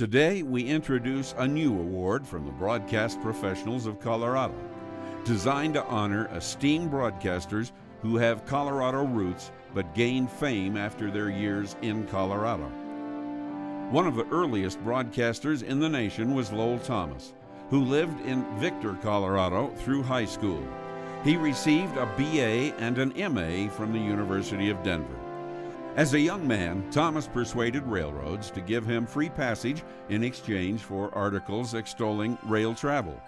Today, we introduce a new award from the Broadcast Professionals of Colorado, designed to honor esteemed broadcasters who have Colorado roots but gained fame after their years in Colorado. One of the earliest broadcasters in the nation was Lowell Thomas, who lived in Victor, Colorado through high school. He received a BA and an MA from the University of Denver. As a young man, Thomas persuaded railroads to give him free passage in exchange for articles extolling rail travel.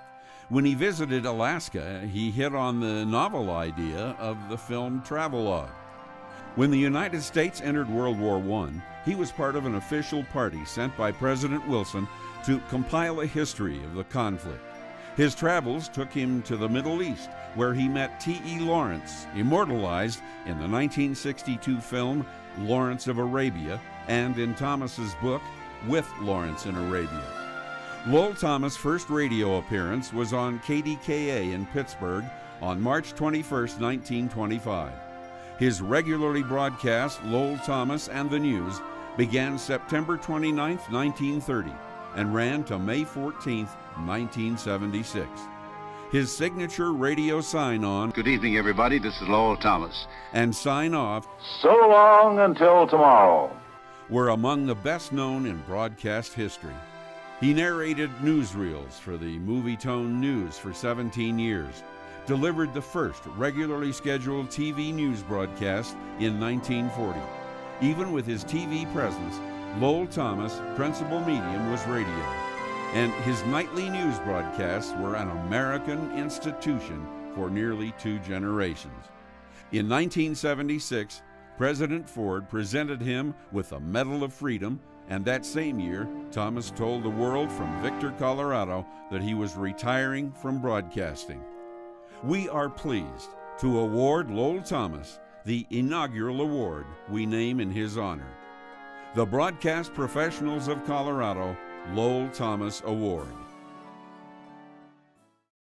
When he visited Alaska, he hit on the novel idea of the film Travelogue. When the United States entered World War I, he was part of an official party sent by President Wilson to compile a history of the conflict. His travels took him to the Middle East, where he met T.E. Lawrence, immortalized in the 1962 film Lawrence of Arabia and in Thomas's book With Lawrence in Arabia. Lowell Thomas' first radio appearance was on KDKA in Pittsburgh on March 21, 1925. His regularly broadcast Lowell Thomas and the News began September 29, 1930 and ran to May 14, 1976. His signature radio sign on Good evening, everybody. This is Lowell Thomas. and sign off So long until tomorrow. were among the best known in broadcast history. He narrated newsreels for the Movietone News for 17 years, delivered the first regularly scheduled TV news broadcast in 1940. Even with his TV presence, Lowell Thomas' principal medium was radio, and his nightly news broadcasts were an American institution for nearly two generations. In 1976, President Ford presented him with a Medal of Freedom, and that same year, Thomas told the world from Victor, Colorado, that he was retiring from broadcasting. We are pleased to award Lowell Thomas the inaugural award we name in his honor. The Broadcast Professionals of Colorado Lowell Thomas Award.